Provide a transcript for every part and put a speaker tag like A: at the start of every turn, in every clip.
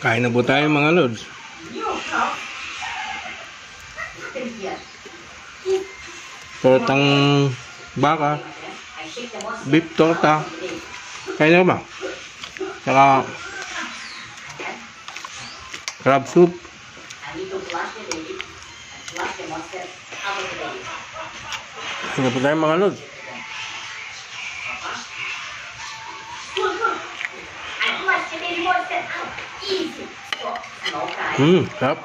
A: Kain na po tayo mga lods. Tortang baka. Beef torta. Kain na ba? Saka crab soup. Kain na po tayo mga lods. 嗯，好。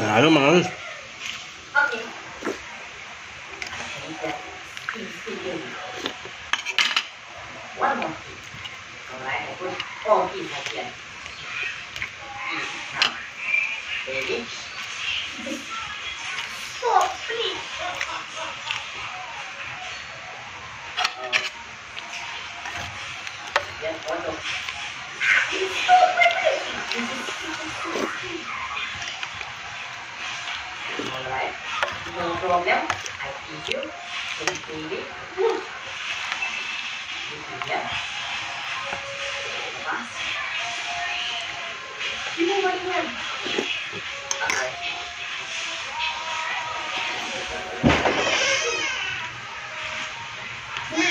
B: 哎，哥们。第四页，我怎么记？我来，我忘记才变。一、二、三、四、五、六、七、八、九、十。Yeah. Is here. Pass. You know what you want. Alright.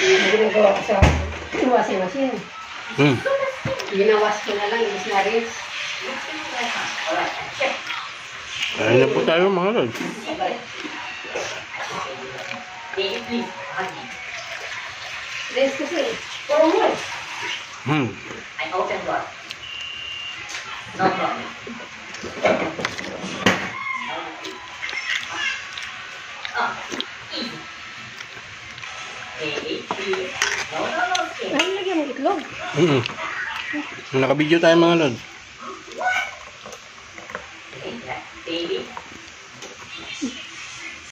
C: Ginagawa ko sa washing machine.
A: Hmm.
C: Ginawas ko na lang, ibig na
B: check.
A: Kain na po tayo mga lods.
B: Baby, please, hug me.
C: Rinse kasi.
B: For what?
A: Hmm.
B: I open door. No problem. Oh, easy. Baby. No, no, no, stay.
C: Ay, lagyan mo itlog.
A: Hmm. Nakabidyo tayo mga lods.
B: Baby,